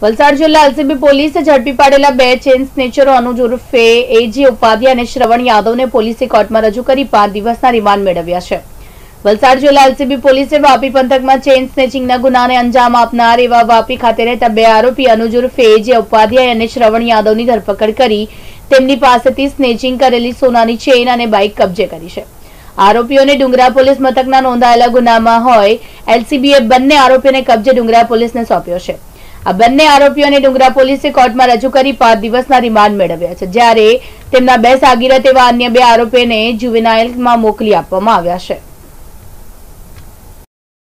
વલસાડ જિલ્લા એલસીબી પોલીસે ઝડપી પાડેલા બે ચેન સ્નેચરો અનુજ ઉર્ફે એજી ઉપાધ્યાય અને શ્રવણ યાદવને પોલીસે કોર્ટમાં રજૂ કરી પાંચ દિવસના રિમાન્ડ મેળવ્યા છે. વલસાડ જિલ્લા એલસીબી પોલીસે વાપી પંથકમાં ચેન સ્નેચિંગના ગુનાને અંજામ આપનાર એવા વાપી ખાતે રહેતા બે આરોપી અનુજ ઉર્ફે એજી, ઉપાધ્યાય અને શ્રવણ યાદવની ધરપકડ કરી તેમની પાસેથી સ્નેચિંગ કરેલી સોનાની ચેઇન અને બાઇક કબજે કરી છે. આરોપીઓને ડુંગરા પોલીસ મથકના નોંધાયેલા ગુનામાં હોય, એલસીબીએ બંને આરોપીઓને કબજે ડુંગરા પોલીસને સોંપ્યો છે. આ બંને આરોપીઓને ડુંગરા પોલીસે કોર્ટમાં રજૂ કરી પાંચ દિવસના રિમાન્ડ મેળવ્યા છે. જ્યારે તેમના બે સાગીરત એવા અન્ય બે આરોપીને જુવેનાઇલમાં મોકલી આપવામાં આવ્યા છે.